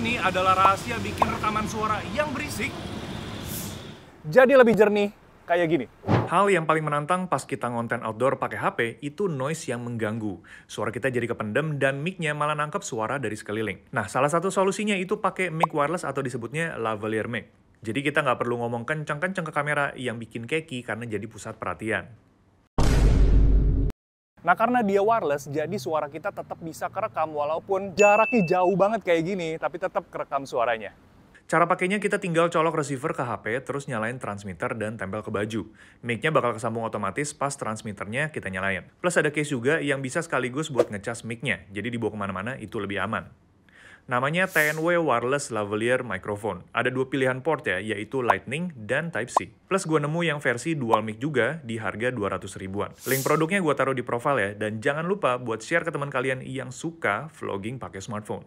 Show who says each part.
Speaker 1: ini adalah rahasia bikin rekaman suara yang berisik.
Speaker 2: Jadi lebih jernih kayak gini.
Speaker 3: Hal yang paling menantang pas kita ngonten outdoor pakai HP itu noise yang mengganggu. Suara kita jadi kependem dan mic-nya malah nangkep suara dari sekeliling. Nah, salah satu solusinya itu pakai mic wireless atau disebutnya lavalier mic. Jadi kita nggak perlu ngomong kencang-kencang ke kamera yang bikin keki karena jadi pusat perhatian.
Speaker 2: Nah karena dia wireless, jadi suara kita tetap bisa kerekam walaupun jaraknya jauh banget kayak gini, tapi tetap kerekam suaranya.
Speaker 3: Cara pakainya kita tinggal colok receiver ke HP, terus nyalain transmitter dan tempel ke baju. Mic-nya bakal kesambung otomatis pas transmitternya kita nyalain. Plus ada case juga yang bisa sekaligus buat ngecas mic-nya, jadi dibawa ke mana-mana itu lebih aman. Namanya TNW Wireless Lavalier Microphone. Ada dua pilihan port ya, yaitu Lightning dan Type-C. Plus gue nemu yang versi dual mic juga di harga 200 ribuan. Link produknya gue taruh di profile ya, dan jangan lupa buat share ke teman kalian yang suka vlogging pakai smartphone.